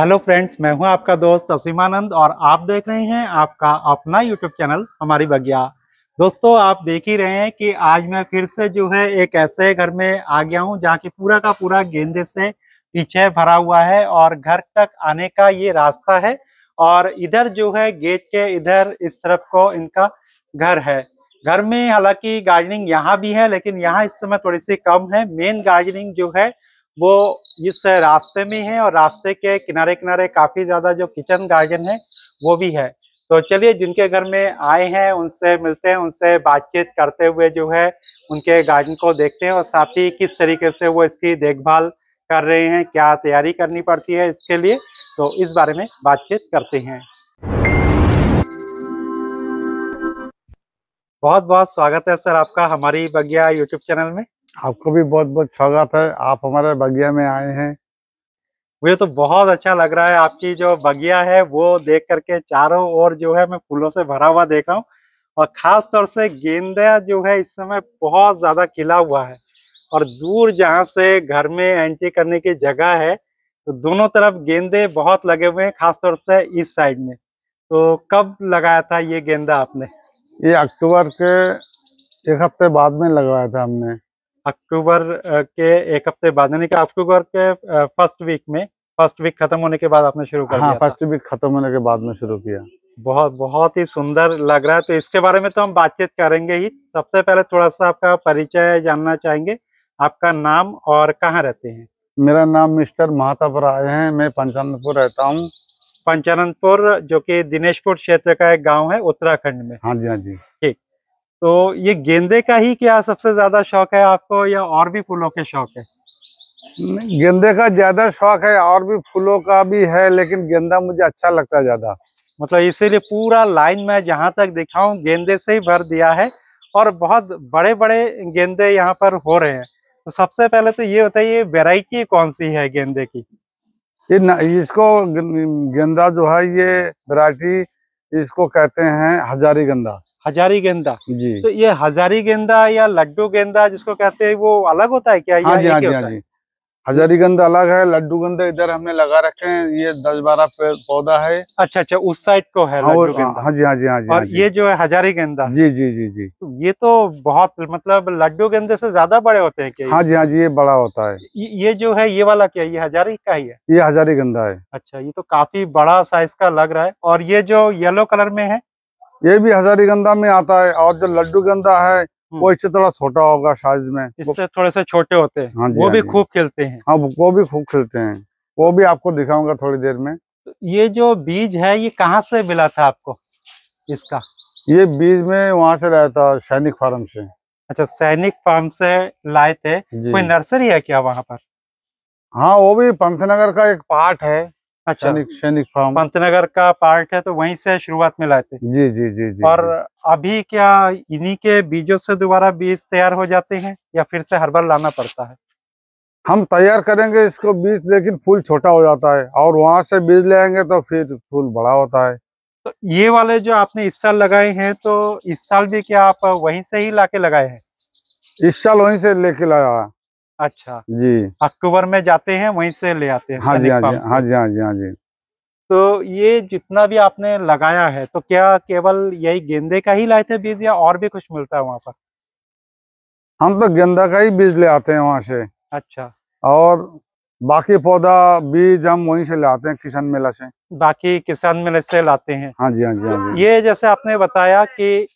Hello friends मैं हूँ आपका दोस्त असीमानंद और आप देख रहे हैं आपका अपना यूट्यूब चैनल हमारी बगिया। दोस्तों, आप देख ही रहे हैं कि आज मैं फिर से जो है एक ऐसे घर में आ गया हूँ जहाँ की पूरा का पूरा गेंदे से पीछे भरा हुआ है और घर तक आने का ये रास्ता है और इधर जो है गेट के इधर इस तरफ़ को इनका घर है। घर में हालाँकि गार्डनिंग यहाँ भी है, लेकिन यहाँ इस समय थोड़ी सी कम है। मेन गार्डनिंग जो है वो इस रास्ते में है और रास्ते के किनारे किनारे काफ़ी ज़्यादा जो किचन गार्डन है, वो भी है। तो चलिए, जिनके घर में आए हैं, उनसे मिलते हैं, उनसे बातचीत करते हुए जो है, उनके गार्डन को देखते हैं और साथ ही किस तरीके से वो इसकी देखभाल कर रहे हैं, क्या तैयारी करनी पड़ती है इसके लिए तो इस बारे में बातचीत करते हैं। बहुत बहुत स्वागत है सर आपका हमारी बगिया यूट्यूब चैनल में। आपको भी बहुत बहुत स्वागत है। आप हमारे बगिया में आए हैं। मुझे तो बहुत अच्छा लग रहा है आपकी जो बगिया है वो देख करके चारों ओर जो है मैं फूलों से भरा हुआ देखा हूँ। और खास तौर से गेंदा जो है इस समय बहुत ज़्यादा खिला हुआ है। और दूर जहाँ से घर में एंट्री करने की जगह है तो दोनों तरफ़ गेंदे बहुत लगे हुए हैं खास तौर से इस साइड में। तो कब लगाया था ये गेंदा आपने? ये अक्टूबर के एक हफ़्ते बाद में लगवाया था हमने। अक्टूबर के एक हफ़्ते बाद यानी कि अक्टूबर के फ़र्स्ट वीक में फ़र्स्ट वीक खत्म होने के बाद आपने शुरू कर हाँ फ़र्स्ट वीक खत्म होने के बाद में शुरू किया। बहुत बहुत ही सुंदर लग रहा है। तो इसके बारे में तो हम बातचीत करेंगे ही। सबसे पहले थोड़ा सा आपका परिचय जानना चाहेंगे। आपका नाम और कहाँ रहते हैं? मेरा नाम मिस्टर महातापुर आए हैं। मैं पंचानंदपुर रहता हूँ। पंचानंदपुर जो कि दिनेशपुर क्षेत्र का एक गाँव है उत्तराखंड में। हाँ जी हाँ जी। तो ये गेंदे का ही क्या सबसे ज़्यादा शौक है आपको या और भी फूलों के शौक है? गेंदे का ज़्यादा शौक है और भी फूलों का भी है लेकिन गेंदा मुझे अच्छा लगता है ज़्यादा। मतलब इसीलिए पूरा लाइन में जहाँ तक दिखाऊँ गेंदे से ही भर दिया है और बहुत बड़े बड़े गेंदे यहाँ पर हो रहे हैं। तो सबसे पहले तो ये होता बताइए वेराइटी कौन सी है गेंदे की? ये न, इसको गेंदा जो है ये वेराइटी इसको कहते हैं हजारी गेंदा हजारी गेंदा। जी। तो ये हजारी गेंदा या लड्डू गेंदा जिसको कहते हैं वो अलग होता है क्या? हाँ जी हाँ जी हाँ जी। हजारी गंदा अलग है लड्डू गंदा इधर हमने लगा रखे हैं। ये दस बारह पौधा है। अच्छा अच्छा उस साइड को है हाँ वो- लड्डू गेंदा। हाँ जी हाँ जी हाँ जी हाँ और जी। ये जो है हजारी गेंदा। जी जी जी जी। तो ये तो बहुत मतलब लड्डू गेंदे से ज़्यादा बड़े होते हैं क्या हाँ जी हाँ जी ये बड़ा होता है। ये ये जो है ये वाला क्या ये हजारी का ही है? ये हजारी गंदा है। अच्छा ये तो काफ़ी बड़ा साइज़ का लग रहा है। और ये जो येलो कलर में है ये भी हजारी गंदा में आता है और जो लड्डू गंदा है हम्म। वो इससे थोड़ा छोटा होगा साइज़ में। इससे थोड़े से छोटे होते हैं। हाँ जी वो हाँ भी खूब खेलते हैं। हाँ वो भी खूब खेलते हैं। वो भी आपको दिखाऊँगा थोड़ी देर में। तो ये जो बीज है ये कहाँ से मिला था आपको इसका? ये बीज में वहाँ से लाया था सैनिक फार्म से। अच्छा सैनिक फार्म से लाए थे। कोई नर्सरी है क्या वहाँ पर? हाँ वो भी पंतनगर का एक पार्ट है। अच्छा। सैनिक सैनिक फार्म। पंतनगर का पार्ट है तो वहीं से शुरुआत में लाए थे। जी जी जी जी और जी। अभी क्या इन्हीं के बीजों से दोबारा बीज तैयार हो जाते हैं या फिर से हर बार लाना पड़ता है? हम तैयार करेंगे इसको बीज लेकिन फूल छोटा हो जाता है और वहाँ से बीज ले आएँगे तो फिर फूल बड़ा होता है। तो ये वाले जो आपने इस साल लगाए हैं तो इस साल भी क्या आप वहीं से ही लाके लगाए हैं? इस साल वहीं से लेके लाया। अच्छा। जी। अक्टूबर में जाते हैं वहीं से ले आते हैं हाँ जी हाँ जी हाँ जी हाँ जी हाँ जी। तो ये जितना भी आपने लगाया है तो क्या केवल यही गेंदे का ही लाए थे बीज या और भी कुछ मिलता है वहाँ पर? हम तो गेंदा का ही बीज ले आते हैं वहाँ से। अच्छा। और बाकी पौधा बीज हम वहीं से लाते हैं किसान मेला से। बाकी किसान मेले से लाते हैं। हाँ जी हाँ जी हाँ जी। ये जैसे आपने बताया कि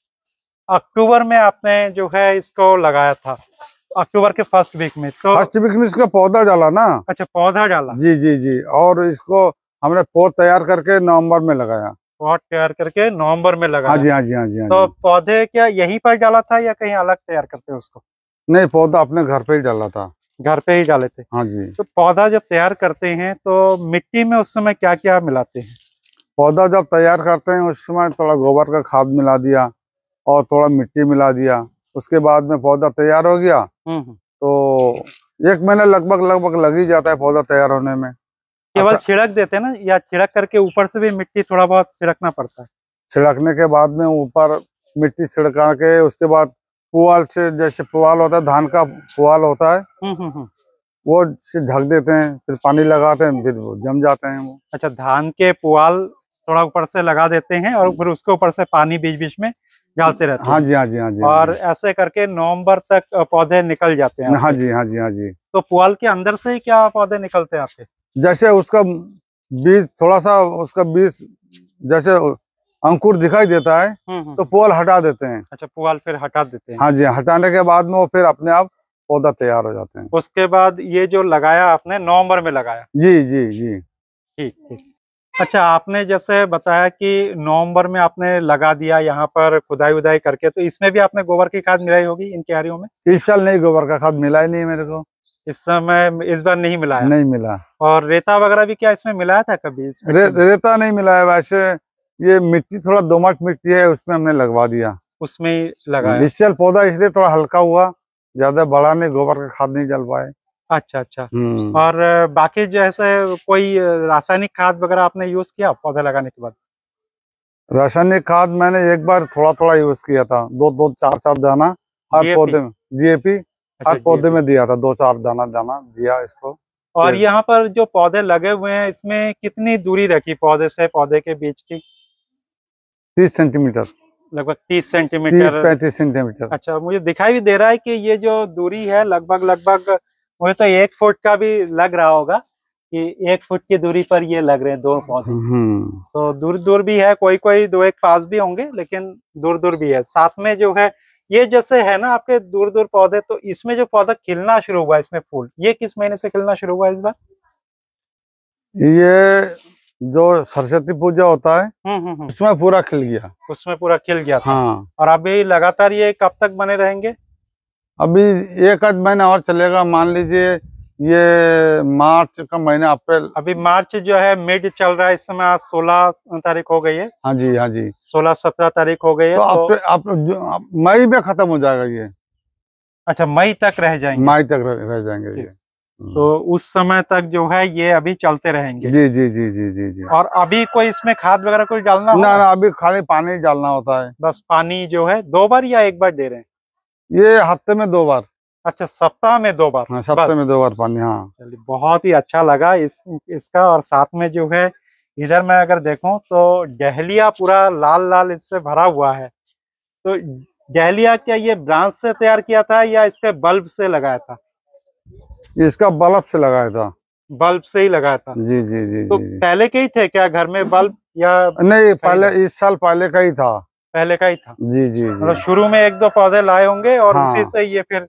अक्टूबर में आपने जो है इसको लगाया था अक्टूबर के फ़र्स्ट वीक में तो फ़र्स्ट वीक में इसका पौधा डाला ना? अच्छा पौधा डाला। जी जी जी। और इसको हमने पौध तैयार करके नवंबर में लगाया। पौध तैयार करके नवंबर में हाँ लगाया जी हाँ जी हाँ जी हाँ तो पौधे क्या यहीं पर डाला था या कहीं अलग तैयार करते हैं उसको? नहीं पौधा अपने घर पे ही डाला था। घर पे ही डाले थे। हाँ जी। तो पौधा जब तैयार करते हैं तो मिट्टी में उस समय क्या क्या मिलाते हैं? पौधा जब तैयार करते हैं उस समय थोड़ा गोबर का खाद मिला दिया और थोड़ा मिट्टी मिला दिया। उसके बाद में पौधा तैयार हो गया हम्म, हम्म। तो एक महीना लगभग लगभग लग ही जाता है पौधा तैयार होने में केवल अच्छा। छिड़क देते हैं ना या छिड़क करके ऊपर से भी मिट्टी थोड़ा बहुत छिड़कना पड़ता है छिड़कने के बाद में ऊपर मिट्टी छिड़का के उसके बाद पुआल से जैसे पुआल होता है धान का पुआल होता है हम्म। वो ढक देते हैं फिर पानी लगाते हैं फिर जम जाते हैं वो अच्छा धान के पुआल थोड़ा ऊपर से लगा देते हैं और फिर उसके ऊपर से पानी बीच बीच में डालते रहते हाँ जी हाँ जी हाँ जी हाँ और ऐसे करके नवंबर तक पौधे निकल जाते हैं हाँ जी हाँ जी हाँ जी। तो पुआल के अंदर से ही क्या पौधे निकलते हैं आपके? जैसे उसका बीज थोड़ा सा उसका बीज जैसे अंकुर दिखाई देता है हम्म, हम्म। तो पुआल हटा देते हैं। अच्छा पुआल फिर हटा देते हैं। हाँ जी हटाने के बाद में वो फिर अपने आप पौधा तैयार हो जाते हैं। उसके बाद ये जो लगाया आपने नवंबर में लगाया? जी जी जी। ठीक ठीक। अच्छा आपने जैसे बताया कि नवंबर में आपने लगा दिया यहाँ पर खुदाई उदाई करके तो इसमें भी आपने गोबर की खाद मिलाई होगी इन क्यारियों में? इस साल नहीं गोबर का खाद मिला ही नहीं मेरे को। इस समय इस बार नहीं मिलाया? नहीं मिला। और रेता वगैरह भी क्या इसमें मिलाया था कभी इसमें? रे, रेता नहीं मिला है वैसे। ये मिट्टी थोड़ा दोमट मिट्टी है उसमें हमने लगवा दिया। उसमें ही लगाया इस साल पौधा इसलिए थोड़ा हल्का हुआ ज़्यादा बड़ा नहीं गोबर का खाद नहीं जल पाए। अच्छा अच्छा। हम्म। और बाकी जैसे कोई रासायनिक खाद वगैरह आपने यूज़ किया पौधे लगाने के बाद? रासायनिक खाद मैंने एक बार थोड़ा थोड़ा यूज़ किया था दो दो चार चार दाना हर पौधे में डीएपी अच्छा, हर पौधे में दिया था दो चार दाना दाना दिया इसको। और यहाँ पर जो पौधे लगे हुए हैं इसमें कितनी दूरी रखी पौधे से पौधे के बीच की? तीस सेंटीमीटर। लगभग तीस सेंटीमीटर। पैंतीस सेंटीमीटर। अच्छा मुझे दिखाई भी दे रहा है कि ये जो दूरी है लगभग लगभग मुझे तो एक फुट का भी लग रहा होगा कि एक फुट की दूरी पर ये लग रहे हैं दो पौधे। हम्म। तो दूर दूर भी है कोई कोई दो एक पास भी होंगे लेकिन दूर दूर भी है। साथ में जो है ये जैसे है ना आपके दूर दूर पौधे तो इसमें जो पौधा खिलना शुरू हुआ इसमें फूल ये किस महीने से खिलना शुरू हुआ इस बार? ये जो सरस्वती पूजा होता है हम्म हम्म। उसमें पूरा खिल गया। उसमें पूरा खिल गया था। हाँ। और अभी लगातार ये कब तक बने रहेंगे? अभी एक आध महीना और चलेगा मान लीजिए ये मार्च का महीना अप्रैल। अभी मार्च जो है मिड चल रहा है इस समय आज सोलह तारीख हो गई है। हाँ जी हाँ जी। सोलह सत्रह तारीख हो गई है तो तो अप- जो- मई में खत्म हो जाएगा ये। अच्छा मई तक रह जाएँगे। मई तक रह, रह जाएँगे ये। तो उस समय तक जो है ये अभी चलते रहेंगे। जी जी जी जी जी जी। और अभी कोई इसमें खाद वगैरह कुछ डालना ना ना अभी खाली पानी डालना होता है। बस पानी जो है दो बार या एक बार दे रहे हैं? ये हफ़्ते में दो बार। अच्छा सप्ताह में दो बार? हाँ सप्ताह में दो बार पानी हाँ। चलिए बहुत ही अच्छा लगा इस इसका और साथ में जो है इधर मैं अगर देखूँ तो डहलिया पूरा लाल लाल इससे भरा हुआ है। तो डहलिया क्या ये ब्रांच से तैयार किया था या इसके बल्ब से लगाया था? इसका बल्ब से लगाया था। बल्ब से ही लगाया था। जी जी जी तो जी जी। पहले के ही थे क्या घर में बल्ब या नहीं पहले इस साल पहले का ही था। पहले का ही था। जी जी मतलब शुरू में एक दो पौधे लाए होंगे और हाँ। उसी से ये फिर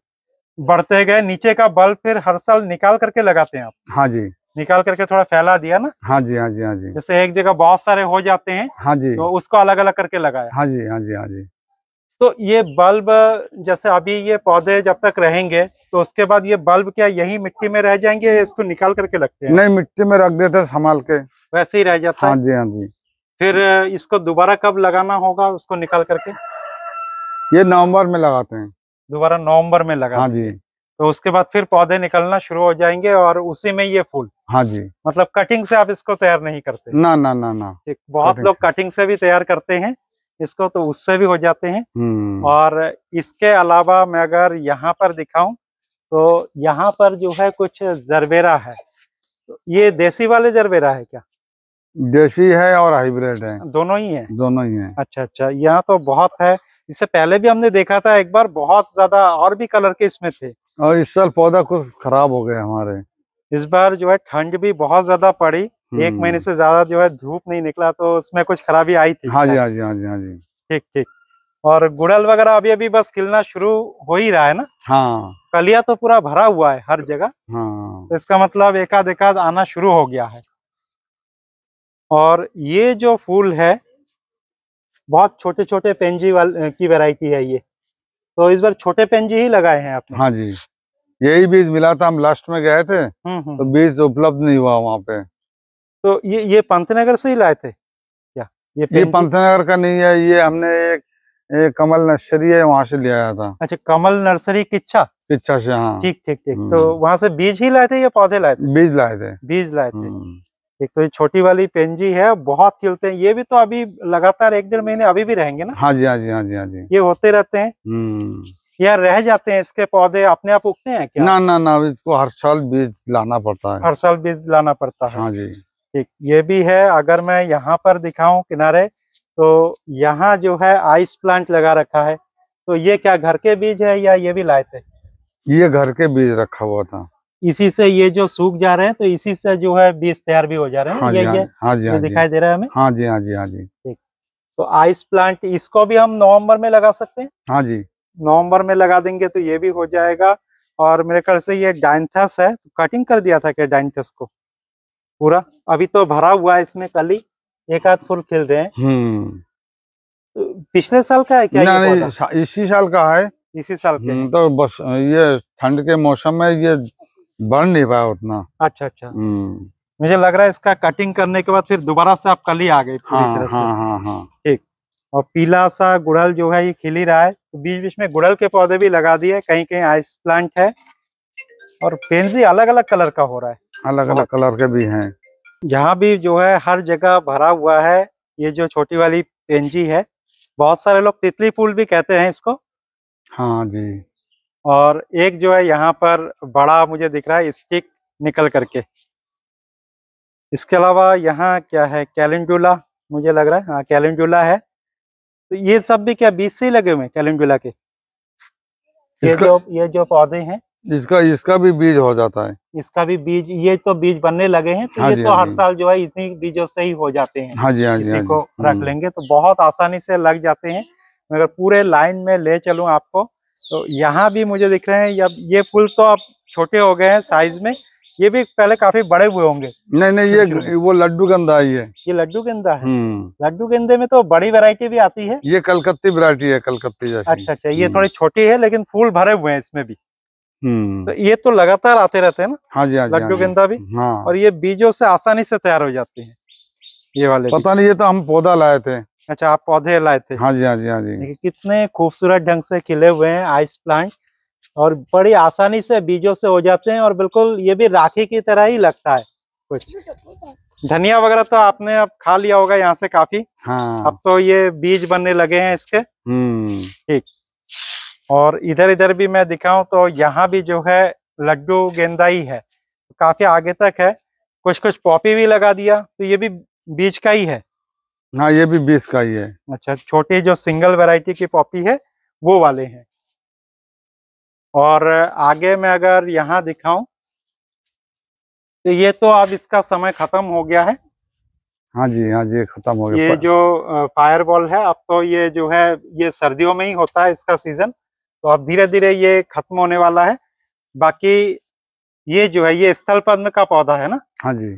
बढ़ते गए। नीचे का बल्ब फिर हर साल निकाल करके लगाते हैं आप। हाँ जी। निकाल करके थोड़ा फैला दिया ना? हाँ जी हाँ जी हाँ जी। जैसे एक जगह बहुत सारे हो जाते हैं हाँ जी। तो उसको अलग अलग करके लगाया। हाँ जी हाँ जी हाँ जी। तो ये बल्ब जैसे अभी ये पौधे जब तक रहेंगे तो उसके बाद ये बल्ब क्या यही मिट्टी में रह जाएँगे इसको निकाल करके लगते हैं? नहीं मिट्टी में रख देते संभाल के। वैसे ही रह जाता हाँ। जी हाँ जी। फिर इसको दोबारा कब लगाना होगा उसको निकाल करके? ये नवंबर में लगाते हैं। दोबारा नवंबर में लगा हाँ जी। तो उसके बाद फिर पौधे निकलना शुरू हो जाएँगे और उसी में ये फूल। हाँ जी। मतलब कटिंग से आप इसको तैयार नहीं करते। ना ना ना ना। बहुत लोग कटिंग से भी तैयार करते हैं इसको तो उससे भी हो जाते हैं। हम्म। और इसके अलावा मैं अगर यहाँ पर दिखाऊँ तो यहाँ पर जो है कुछ जरबेरा है। तो ये देसी वाले जरबेरा है क्या? देसी है और हाइब्रिड है। दोनों ही है? दोनों ही है। अच्छा अच्छा यहाँ तो बहुत है। इससे पहले भी हमने देखा था एक बार बहुत ज़्यादा और भी कलर के इसमें थे। और इस साल पौधा कुछ खराब हो गया हमारे। इस बार जो है ठंड भी बहुत ज़्यादा पड़ी। एक हम्म। महीने से ज़्यादा जो है धूप नहीं निकला तो उसमें कुछ खराबी आई थी। हाँ जी हाँ जी हाँ जी हाँ जी। ठीक ठीक। और गुड़ल वगैरह अभी अभी बस खिलना शुरू हो ही रहा है ना? हाँ। कलिया तो पूरा भरा हुआ है हर जगह। हाँ। तो इसका मतलब एकाध एकाध आना शुरू हो गया है। और ये जो फूल है बहुत छोटे छोटे पेंजी वाल की वैरायटी है ये। तो इस बार छोटे पेंजी ही लगाए हैं आपने? हाँ जी। यही बीज मिला था हम लास्ट में गए थे हम्म हम्म। तो बीज उपलब्ध नहीं हुआ वहाँ पे। तो ये ये पंतनगर से ही लाए थे? क्या ये ये पंतनगर का नहीं है ये हमने एक, एक कमल नर्सरी है वहाँ से ले आया था। अच्छा कमल नर्सरी किच्छा? किच्छा से हाँ। ठीक ठीक ठीक। हम्म। तो वहाँ से बीज ही लाए थे या पौधे लाए थे? बीज लाए थे। बीज लाए थे। हम्म। एक तो ये छोटी वाली पेंजी है बहुत खिलते हैं। ये भी तो अभी लगातार एक डेढ़ महीने अभी भी रहेंगे ना? हाँ जी हाँ जी हाँ जी हाँ जी। ये होते रहते हैं? हम्म। या रह जाते हैं इसके पौधे अपने आप उगते हैं क्या? ना ना ना इसको हर साल बीज लाना पड़ता है। हर साल बीज लाना पड़ता है। हाँ जी। ठीक ये भी है अगर मैं यहाँ पर दिखाऊँ किनारे तो यहाँ जो है आइस प्लांट लगा रखा है। तो ये क्या घर के बीज है या ये भी लाए थे? ये घर के बीज रखा हुआ था। इसी से ये जो सूख जा रहे हैं तो इसी से जो है बीज तैयार भी हो जा रहे हैं। हाँ ये जी हाँ ये जी, हाँ जी ये हाँ दिखाई दे रहा है हमें। हाँ जी हाँ जी हाँ जी। ठीक। तो आइस प्लांट इसको भी हम नवंबर में लगा सकते हैं? हाँ जी। नवंबर में लगा देंगे तो ये भी हो जाएगा। और मेरे ख्याल से ये डाइंथस है तो कटिंग कर दिया था क्या डाइंथस को? पूरा? अभी तो भरा हुआ है इसमें कल ही एक आध फूल खिल रहे हैं। हम्म। तो पिछले साल का है क्या नहीं इसी साल का है। इसी साल के। हम्म, तो बस ये ठंड के मौसम में ये बढ़ नहीं पाया उतना। अच्छा अच्छा। हम्म, मुझे लग रहा है इसका कटिंग करने के बाद फिर दोबारा से आप कल ही आ गए पूरी हाँ तरह से। हाँ हाँ हाँ। और पीला सा गुड़हल जो है ये खिल ही रहा है। तो बीच बीच में गुड़हल के पौधे भी लगा दिए। कहीं कहीं आइस प्लांट है। और पेंजी अलग अलग कलर का हो रहा है। अलग अलग कलर के भी हैं। यहाँ भी जो है हर जगह भरा हुआ है। ये जो छोटी वाली पेंजी है। बहुत सारे लोग तितली फूल भी कहते हैं इसको। हाँ जी। और एक जो है यहाँ पर बड़ा मुझे दिख रहा है स्टिक निकल करके। इसके अलावा यहाँ क्या है? कैलेंडुला मुझे लग रहा है। हाँ कैलेंडुला है। तो ये सब भी क्या बीज से ही लगे हुए हैं कैलेंडुला के? ये जो ये जो पौधे हैं। इसका इसका भी बीज हो जाता है। इसका भी बीज ये तो बीज बनने लगे हैं तो हाँ ये तो हाँ हर साल जो है इसी बीजों से ही हो जाते हैं। हाँ जी हाँ जी किसी हाँ को रख हम्म, लेंगे तो बहुत आसानी से लग जाते हैं। मगर पूरे लाइन में ले चलूँ आपको तो यहाँ भी मुझे दिख रहे हैं अब ये फूल तो अब छोटे हो गए हैं साइज़ में ये भी पहले काफ़ी बड़े हुए होंगे। नहीं नहीं ये वो लड्डू गंदा ही है। ये लड्डू गेंदा है? हम्म। लड्डू गेंदे में तो बड़ी वैरायटी भी आती है। ये कलकत्ती वैरायटी है कलकत्ती जैसी। अच्छा अच्छा ये हम्म। थोड़ी छोटी है लेकिन फूल भरे हुए हैं इसमें भी। हम्म। तो ये तो लगातार आते रहते हैं ना? हाँ जी हाँ जी हाँ लड्डू। गेंदा भी? हाँ। और ये बीजों से आसानी से तैयार हो जाते हैं ये वाले पता नहीं ये तो हम पौधा लाए थे। अच्छा आप पौधे लाए थे। हाँ जी हाँ जी हाँ जी। कितने खूबसूरत ढंग से खिले हुए हैं आइस प्लांट और बड़ी आसानी से बीजों से हो जाते हैं और बिल्कुल ये भी राखी की तरह ही लगता है। कुछ धनिया वगैरह तो आपने अब खा लिया होगा यहाँ से काफ़ी। हाँ। अब तो ये बीज बनने लगे हैं इसके। हम्म। और इधर इधर भी मैं दिखाऊँ तो यहाँ भी जो है लड्डू गेंदा ही है। काफ़ी आगे तक है। कुछ कुछ पॉपी भी लगा दिया तो ये भी बीज का ही है। हाँ ये भी बीस का ही है। अच्छा छोटी जो सिंगल वैरायटी की पॉपी है वो वाले हैं। और आगे मैं अगर यहाँ दिखाऊँ तो ये तो अब इसका समय खत्म हो गया है। हाँ जी हाँ जी खत्म हो गया। ये जो फायर बॉल है अब तो ये जो है ये सर्दियों में ही होता है इसका सीज़न तो अब धीरे धीरे ये खत्म होने वाला है। बाकी ये जो है ये स्थल पद्म का पौधा है ना? हाँ जी।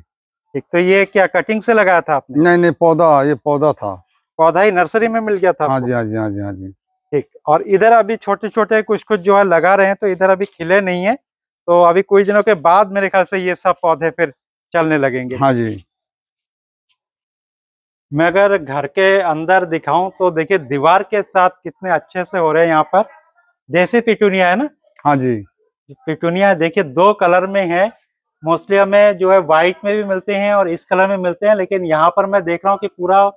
एक तो ये क्या कटिंग से लगाया था आपने? नहीं नहीं पौधा ये पौधा था। पौधा ही नर्सरी में मिल गया था हाँ जी हाँ जी हाँ जी हाँ जी। ठीक और इधर अभी छोटे छोटे कुछ कुछ जो है लगा रहे हैं तो इधर अभी खिले नहीं है तो अभी कुछ दिनों के बाद मेरे ख्याल से ये सब पौधे फिर चलने लगेंगे। हाँ जी। मैं अगर घर के अंदर दिखाऊँ तो देखिए दीवार के साथ कितने अच्छे से हो रहे हैं यहाँ पर। देसी पिटूनिया है ना? हाँ जी। पिटूनिया देखिए दो कलर में है मोस्टली हमें जो है व्हाइट में भी मिलते हैं और इस कलर में मिलते हैं लेकिन यहाँ पर मैं देख रहा हूँ कि पूरा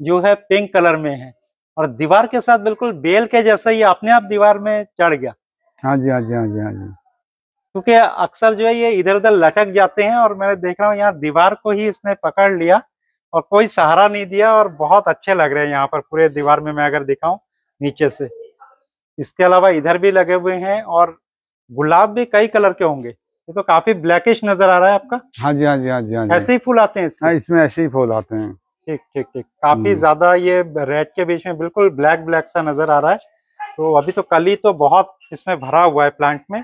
जो है पिंक कलर में है। और दीवार के साथ बिल्कुल बेल के जैसा ही अपने आप दीवार में चढ़ गया। हाँ जी हाँ जी हाँ जी हाँ जी। क्योंकि अक्सर जो है ये इधर उधर लटक जाते हैं और मैं देख रहा हूँ यहाँ दीवार को ही इसने पकड़ लिया और कोई सहारा नहीं दिया और बहुत अच्छे लग रहे हैं यहाँ पर पूरे दीवार में मैं अगर दिखाऊँ नीचे से। इसके अलावा इधर भी लगे हुए हैं और गुलाब भी कई कलर के होंगे। ये तो काफ़ी ब्लैकिश नज़र आ रहा है आपका। हाँ जी हाँ जी हाँ जी हाँ जी। ऐसे ही फूल आते हैं इसके? हाँ इसमें ऐसे ही फूल आते हैं। ठीक ठीक ठीक। काफ़ी हम्म। ज़्यादा ये रेड के बीच में बिल्कुल ब्लैक ब्लैक सा नज़र आ रहा है। तो अभी तो कली तो बहुत इसमें भरा हुआ है प्लांट में।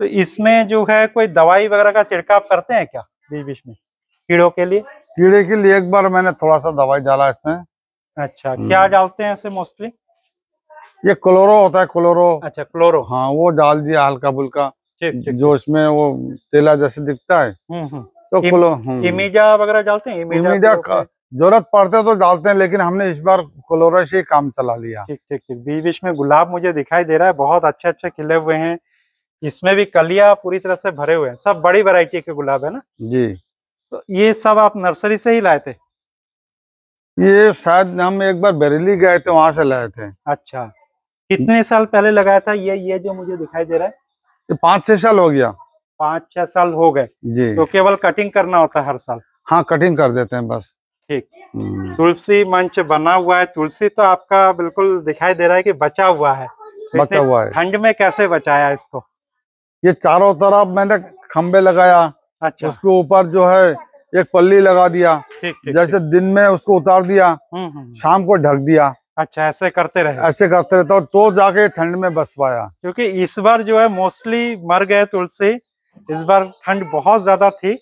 तो इसमें जो है कोई दवाई वगैरह का छिड़काव करते हैं क्या बीच बीच में? कीड़ों के लिए? कीड़े के लिए एक बार मैंने थोड़ा सा दवाई डाला इसमें। अच्छा हम्म। क्या डालते हैं ऐसे मोस्टली ये क्लोरो होता है क्लोरो अच्छा क्लोरो हाँ वो डाल दिया हल्का फुल्का ठीक जो इसमें वो तेला जैसे दिखता है हम्म हम्म। तो क्लो हम्म। इमीजा वगैरह डालते हैं? इमीजा का- ज़रूरत पड़ते तो डालते हैं लेकिन हमने इस बार क्लोरो से काम चला लिया। ठीक ठीक ठीक। बीच बीच में गुलाब मुझे दिखाई दे रहा है बहुत अच्छे अच्छे खिले हुए हैं। इसमें भी कलिया पूरी तरह से भरे हुए हैं। सब बड़ी वैरायटी के गुलाब है ना? जी। तो ये सब आप नर्सरी से ही लाए थे? ये शायद हम एक बार बरेली गए थे वहाँ से लाए थे। अच्छा। कितने साल पहले लगाया था? ये ये जो मुझे दिखाई दे रहा है। पाँच छह साल हो गया। पाँच छह साल हो गए। जी। तो केवल कटिंग करना होता है हर साल। हाँ कटिंग कर देते हैं बस। ठीक। हम्म, तुलसी मंच बना हुआ है। तुलसी तो आपका बिल्कुल दिखाई दे रहा है कि बचा हुआ है। तो बचा हुआ है। ठंड में कैसे बचाया इसको? ये चारों तरफ़ मैंने खम्बे लगाया। अच्छा। उसके ऊपर जो है एक पल्ली लगा दिया। ठीक ठीक जैसे दिन में उसको उतार दिया। हम्म, हम्म। शाम को ढक दिया। अच्छा ऐसे करते रहे। ऐसे करते रहता हूँ, तो जाके ठंड में बस पाया क्योंकि इस बार जो है मोस्टली मर गए तुलसी। इस बार ठंड बहुत ज़्यादा थी।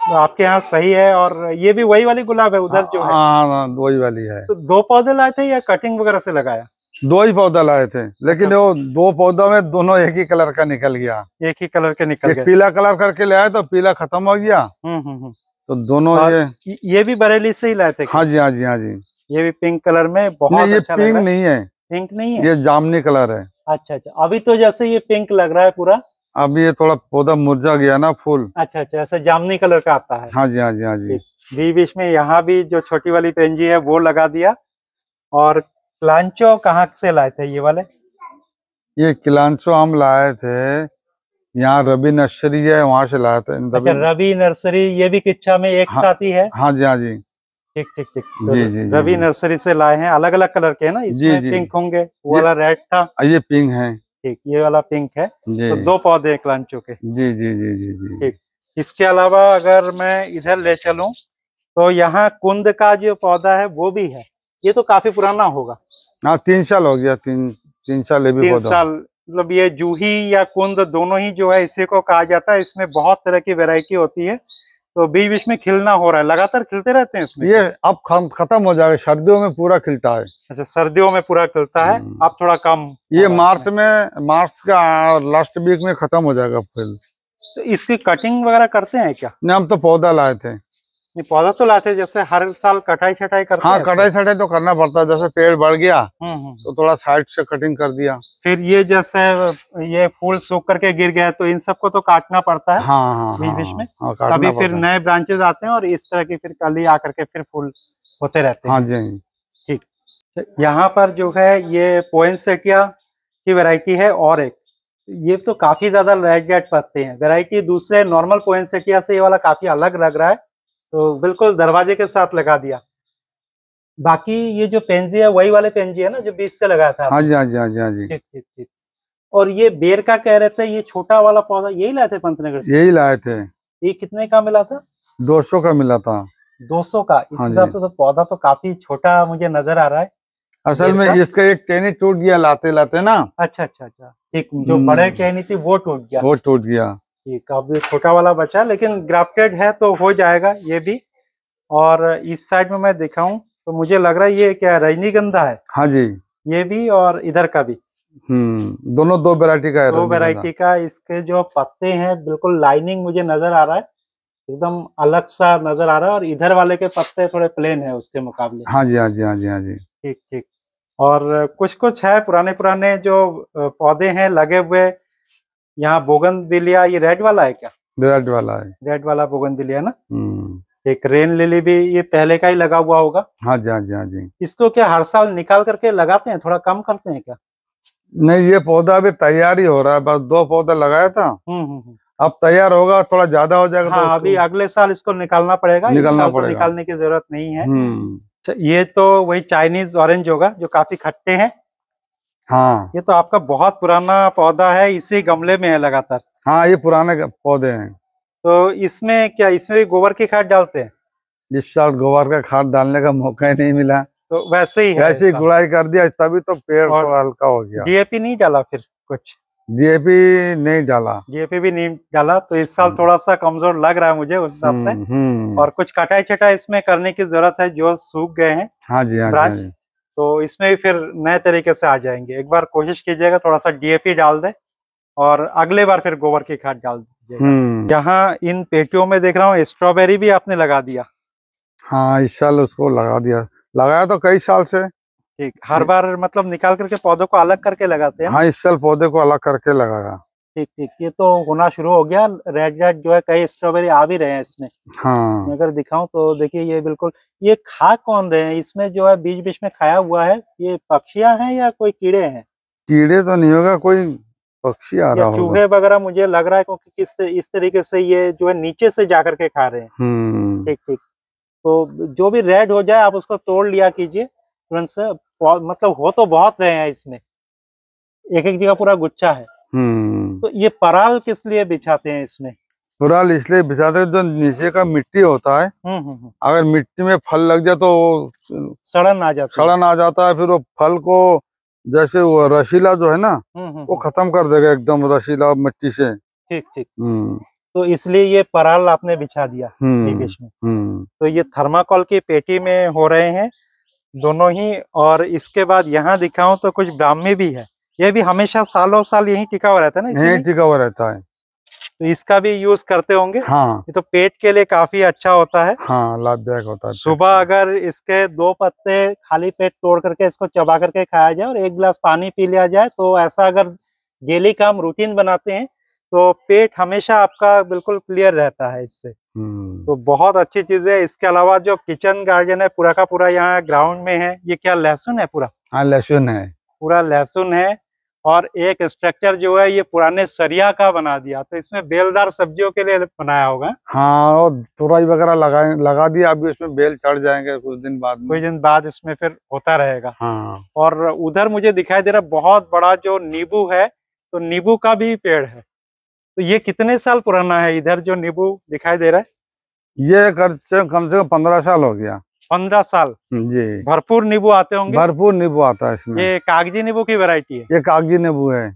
तो आपके यहाँ सही है और ये भी वही वाली गुलाब है उधर जो है। हाँ हाँ, वही वाली है। तो दो पौधे लाए थे या कटिंग वगैरह से लगाया? दो ही पौधा लाए थे लेकिन वो दो पौधों में दोनों एक ही कलर का निकल गया। एक ही कलर के निकल गए। पीला कलर करके ले आए तो पीला खत्म हो गया। हम्म हम्म हम्म। तो दोनों ये- ये भी बरेली से ही लाए थे हाँ जी हाँ जी हाँ जी। ये भी पिंक कलर में बहुत नहीं ये अच्छा लग पिंक रहा है। नहीं है। पिंक नहीं है? ये जामनी कलर है। अच्छा अच्छा। अभी तो जैसे ये पिंक लग रहा है पूरा? अभी ये थोड़ा पौधा मुरझा गया ना फूल। अच्छा अच्छा। ऐसे जामनी कलर का आता है। हाँ जी हाँ जी हाँ जी। बीच बीच में यहाँ भी जो छोटी वाली पेंजी है वो लगा दिया। और क्लांचो कहाँ से लाए थे ये वाले? ये किलांचो हम लाए थे। यहाँ रवि नर्सरी है वहाँ से लाए थे। अच्छा रवि रवि नर्सरी ये भी किच्छा में एक हाँ, साथ ही है? हाँ जी हाँ जी। ठीक ठीक ठीक। जी, जी, जी, रवि नर्सरी से लाए हैं अलग अलग कलर के है ना? इसमें जी। पिंक होंगे वो वाला रेड था। ये पिंक है। ठीक ये वाला पिंक है। तो दो पौधे क्लांचो के। जी जी जी जी जी। ठीक। इसके अलावा अगर मैं इधर ले चलूँ तो यहाँ कुंद का जो पौधा है वो भी है। ये तो काफ़ी पुराना होगा। हाँ तीन साल हो गया तीन तीन साल ये भी तीन साल मतलब ये जूही या कुंद दोनों ही जो है इसी को कहा जाता है। इसमें बहुत तरह की वैरायटी होती है। तो बीच बीच में खिलना हो रहा है लगातार खिलते रहते हैं इसमें? ये अब खत्म हो जाएगा सर्दियों में पूरा खिलता है। अच्छा सर्दियों में पूरा खिलता है हम्म। अब थोड़ा कम ये मार्च में मार्च का लास्ट वीक में खत्म हो जाएगा फूल। तो इसकी कटिंग वगैरह करते हैं क्या? नहीं हम तो पौधा लाए थे। पौधा तो लाते जैसे हर साल कटाई छटाई करते हाँ कटाई सटाई तो करना पड़ता है जैसे पेड़ बढ़ गया हम्म, हम्म। तो थोड़ा साइड से कटिंग कर दिया। फिर ये जैसे ये फूल सूख करके गिर गया तो इन सबको तो काटना पड़ता है हाँ हाँ बीच हाँ, बीच में? हाँ, तभी फिर नए ब्रांचेस आते हैं और इस तरह की फिर कली आकर के फिर फूल होते रहते हैं। हाँ जी। हाँ जी। यहाँ पर जो है ये पोइनसेटिया की वैरायटी है और एक। ये तो काफ़ी ज़्यादा रेड रेड पत्ते हैं। वेराइटी दूसरे नॉर्मल पोइनसेटिया से ये वाला काफ़ी अलग लग रहा है। तो बिल्कुल दरवाजे के साथ लगा दिया। बाकी ये जो पेंजी है वही वाले पेंजी है ना जो बीच से लगाया था हाँ जी हाँ जी हाँ जी हाँ जी। ठीक ठीक ठीक। और ये बेर का कह रहे थे ये छोटा वाला पौधा यही लाए थे पंतनगर से? यही लाए थे। ये कितने का मिला था? दो सौ का मिला था। 200 का? इस हाँ हिसाब से तो पौधा तो काफ़ी छोटा मुझे नज़र आ रहा है। असल में इसका एक टहनी टूट गया लाते लाते ना। अच्छा अच्छा अच्छा। ठीक जो हम्म। बड़े टहनी थी वो टूट गया। वो टूट गया। ये छोटा वाला बचा लेकिन ग्राफ्टेड है तो हो जाएगा ये भी। और इस साइड में मैं दिखाऊँ तो मुझे लग रहा है ये क्या रजनीगंधा है। हाँ जी। ये भी और इधर का भी। हम्म दोनों दो वैरायटी का है दो। वैरायटी का इसके जो पत्ते हैं बिल्कुल लाइनिंग मुझे नज़र आ रहा है। एकदम अलग सा नज़र आ रहा है और इधर वाले के पत्ते थोड़े प्लेन है उसके मुकाबले। हाँ जी हाँ जी हाँ जी हाँ जी। ठीक ठीक। और कुछ कुछ है पुराने पुराने जो पौधे हैं लगे हुए यहाँ बोगन बिलिया ये रेड वाला है क्या? रेड वाला है। रेड वाला बोगन बिलिया ना? हम्म। एक रेन लिली भी ये पहले का ही लगा हुआ होगा। हाँ जी हाँ जी हाँ जी। इसको क्या हर साल निकाल करके लगाते हैं? थोड़ा कम करते हैं क्या? नहीं ये पौधा अभी तैयार ही हो रहा है। बस दो पौधा लगाया था। हम्म हम्म हम्म। अब तैयार होगा थोड़ा ज़्यादा हो जाएगा तो हाँ उसको- अभी अगले साल इसको निकालना पड़ेगा। निकालना साल तो पड़ेगा। निकालने की ज़रूरत नहीं है। हम्म। ये तो वही चाइनीज़ ऑरेंज होगा जो काफ़ी खट्टे हैं। हाँ। ये तो आपका बहुत पुराना पौधा है इसी गमले में है लगातार। हाँ ये पुराने पौधे हैं। तो इसमें क्या इसमें भी गोबर की खाद डालते हैं? इस साल गोबर का खाद डालने का मौका ही नहीं मिला। तो वैसे ही वैसे ही गुड़ाई कर दिया तभी तो पेड़ थोड़ा हल्का हो गया। डीएपी नहीं डाला फिर कुछ? डीएपी नहीं डाला। डीएपी भी नहीं डाला तो इस साल थोड़ा सा कमज़ोर लग रहा है मुझे उस हिसाब से। हम्म, हम्म, और कुछ कटाई छटाई इसमें करने की ज़रूरत है जो सूख गए हैं। हाँ जी हाँ जी। तो इसमें भी फिर नए तरीके से आ जाएँगे। एक बार कोशिश कीजिएगा थोड़ा सा डीएपी डाल दे और अगले बार फिर गोबर की खाद डाल दीजिएगा। हम्म। यहाँ इन पेटियों में देख रहा हूँ स्ट्रॉबेरी भी आपने लगा दिया। हाँ इस साल उसको लगा दिया। लगाया तो कई साल से। ठीक हर बार मतलब निकाल करके पौधों को अलग करके लगाते हैं? हाँ इस साल पौधे को अलग करके लगाया। ठीक ठीक। ये तो होना शुरू हो गया रेड रेड जो है कई स्ट्रॉबेरी आ भी रहे हैं इसमें। हाँ। मैं अगर दिखाऊँ तो देखिए ये बिल्कुल ये खा कौन रहे हैं? इसमें जो है बीच बीच में खाया हुआ है ये पक्षियाँ हैं या कोई कीड़े हैं? कीड़े तो नहीं होगा कोई पक्षी आ रहा चूहे वगैरह मुझे लग रहा है क्योंकि किस इस तरीके से ये जो है नीचे से जा करके खा रहे हैं। हम्म। ठीक ठीक। तो जो भी रेड हो जाए आप उसको तोड़ लिया कीजिए तुरंत से। मतलब हो तो बहुत रहे हैं इसमें। एक एक जगह पूरा गुच्छा है। तो ये पराल किस लिए बिछाते हैं इसमें? पराल इसलिए बिछाते हैं, जो नीचे का मिट्टी होता है। हम्म हम्म हम्म। अगर मिट्टी में फल लग जाए तो सड़न आ जाता सड़न आ जाता है फिर वो फल को जैसे वो रसीला जो है ना हम्म, हम्म, वो हम्म। खत्म कर देगा एकदम रसीला मिट्टी से। ठीक ठीक। हम्म। तो इसलिए ये पराल आपने बिछा दिया हम्म बीच में। हम्म। तो ये थर्माकोल की पेटी में हो रहे हैं दोनों ही और इसके बाद यहाँ दिखाऊँ तो कुछ ब्राह्मी भी है। ये भी हमेशा सालों साल यही टिका हुआ रहता है ना यही टिका हुआ रहता है। तो इसका भी यूज़ करते होंगे? हाँ। ये तो पेट के लिए काफ़ी अच्छा होता है। हाँ लाभदायक होता है। सुबह अगर इसके दो पत्ते खाली पेट तोड़ करके इसको चबा करके खाया जाए और एक गिलास पानी पी लिया जाए तो ऐसा अगर डेली का हम रूटीन बनाते हैं तो पेट हमेशा आपका बिल्कुल क्लियर रहता है इससे। हम्म, तो बहुत अच्छी चीज़ है। इसके अलावा जो किचन गार्डन है पूरा का पूरा यहाँ ग्राउंड में है। ये क्या लहसुन है पूरा? हाँ लहसुन है। पूरा लहसुन है। और एक स्ट्रक्चर जो है ये पुराने सरिया का बना दिया। तो इसमें बेलदार सब्जियों के लिए बनाया होगा। हाँ और तुरई वगैरह लगा लगा दिया अभी उसमें बेल चढ़ जाएँगे कुछ दिन बाद कुछ दिन बाद इसमें फिर होता रहेगा। हाँ। और उधर मुझे दिखाई दे रहा बहुत बड़ा जो नींबू है तो नींबू का भी पेड़ है। तो ये कितने साल पुराना है इधर जो नींबू दिखाई दे रहा है? ये कर कम से कम पंद्रह साल हो गया। पंद्रह साल। जी। भरपूर नींबू आते होंगे। भरपूर नींबू आता है इसमें। ये कागज़ी नींबू की वैरायटी है। ये कागज़ी नींबू है।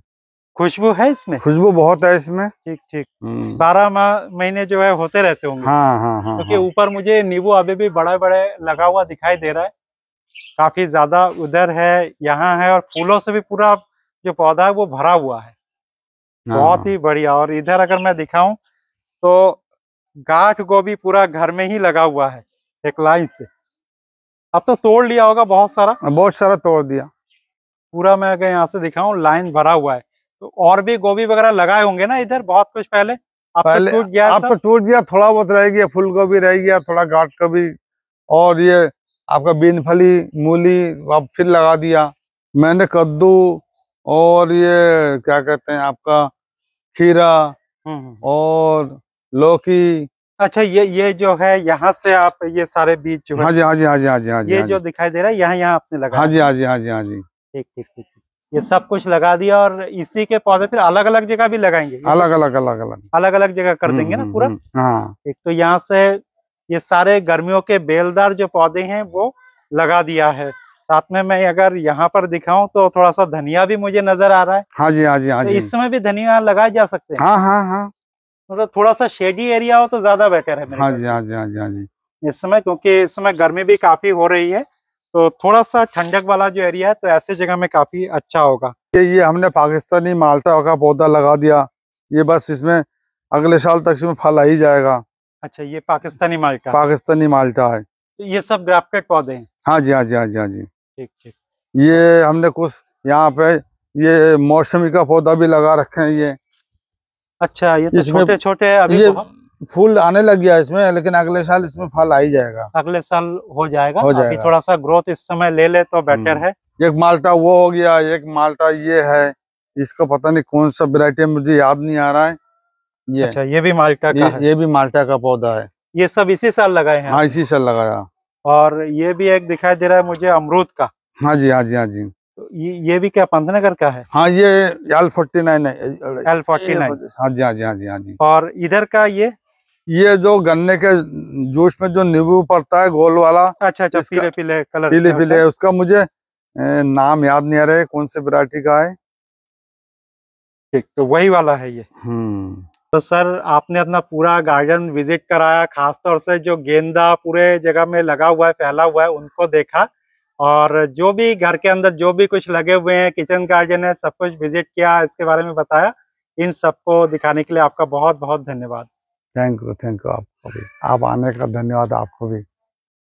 खुशबू है इसमें? खुशबू बहुत है इसमें। ठीक ठीक। हम्म, बारह महीने जो है होते रहते होंगे। हाँ हाँ हाँ क्योंकि हाँ। ऊपर मुझे नींबू अभी भी बड़े बड़े लगा हुआ दिखाई दे रहा है। काफ़ी ज़्यादा उधर है यहाँ है और फूलों से भी पूरा जो पौधा है वो भरा हुआ है। बहुत हाँ, ही बढ़िया। और इधर अगर मैं दिखाऊँ तो गाठ गोभी पूरा घर में ही लगा हुआ है एक लाइन से। अब तो तोड़ लिया होगा बहुत सारा। बहुत सारा तोड़ दिया। पूरा मैं अगर यहाँ से दिखाऊँ लाइन भरा हुआ है। तो और भी गोभी वगैरह लगाए होंगे ना इधर बहुत कुछ पहले? अब तो पहले टूट गया अब तो टूट गया थोड़ा बहुत रह गया फूल गोभी रह गया थोड़ा गाठ गोभी और ये आपका बीन फली मूली अब फिर लगा दिया। मैंने कद्दू और ये क्या कहते हैं आपका खीरा हम्म, हम्म। और लौकी। अच्छा ये ये जो है यहाँ से आप ये सारे बीज जो हाँ जी हाँ जी हाँ जी हाँ जी हाँ जी ये हाँ जो दिखाई दे रहा है यहाँ यहाँ आपने लगा हाँ जी हाँ जी हाँ जी हाँ जी ठीक ठीक ठीक। ये सब कुछ लगा दिया और इसी के पौधे फिर अलग अलग जगह भी लगाएँगे अलग अलग अलग अलग अलग अलग जगह कर देंगे ना हम्म, पूरा हम्म, हाँ एक तो यहाँ से ये सारे गर्मियों के बेलदार जो पौधे हैं वो लगा दिया है साथ में मैं अगर यहाँ पर दिखाऊँ तो थोड़ा सा धनिया भी मुझे नज़र आ रहा है हाँ जी हाँ जी हाँ तो जी इस समय भी धनिया लगाए जा सकते हैं हाँ हाँ हाँ मतलब थोड़ा सा शेडी एरिया हो तो ज़्यादा बेटर है हाँ जी हाँ जी हाँ जी हाँ जी। इस समय क्योंकि इस समय गर्मी भी काफ़ी हो रही है तो थोड़ा सा ठंडक वाला जो एरिया है तो ऐसे जगह में काफ़ी अच्छा होगा। ये ये हमने पाकिस्तानी माल्टा का पौधा लगा दिया। ये बस इसमें अगले साल तक इसमें फल आ ही जाएगा। अच्छा ये पाकिस्तानी माल्टा पाकिस्तानी माल्टा है। तो ये सब ग्राफ्टेड पौधे हैं? हाँ जी हाँ जी हाँ जी हाँ जी। ठीक ठीक। ये हमने कुछ यहाँ पे ये मौसमी का पौधा भी लगा रखे हैं ये। अच्छा ये तो छोटे छोटे अभी ये बहुत- फूल आने लग गया इसमें लेकिन अगले साल इसमें फल आ ही जाएगा। अगले साल हो जाएगा। हो जाएगा। अभी थोड़ा सा ग्रोथ इस समय ले ले तो बेटर हम्म। है। एक माल्टा वो हो गया एक माल्टा ये है इसका पता नहीं कौन सा वैरायटी मुझे याद नहीं आ रहा है। ये। अच्छा ये भी माल्टा का ये, ये भी माल्टा का पौधा है। ये सब इसी साल लगाए हैं? हाँ इसी साल लगाया। और ये भी एक दिखाई दे रहा है मुझे अमरूद का। हाँ जी हाँ जी हाँ जी। तो ये ये भी क्या पंतनगर का है? हाँ ये एल फोर्टी नाइन है एल फोर्टी नाइन हाँ जी हाँ जी हाँ जी हाँ जी। और इधर का ये? ये जो गन्ने के जूस में जो नींबू पड़ता है गोल वाला अच्छा अच्छा पीले पीले कलर पीले पीले उसका मुझे नाम याद नहीं आ रहा है कौन से वैरायटी का है। ठीक तो वही वाला है ये। हम्म। तो सर आपने अपना पूरा गार्डन विज़िट कराया खास तौर से जो गेंदा पूरे जगह में लगा हुआ है फैला हुआ है उनको देखा। और जो भी घर के अंदर जो भी कुछ लगे हुए हैं किचन गार्डन है, सब कुछ विज़िट किया, इसके बारे में बताया, इन सबको दिखाने के लिए आपका बहुत बहुत धन्यवाद। थैंक यू थैंक यू आपको भी। आप आने का धन्यवाद आपको भी।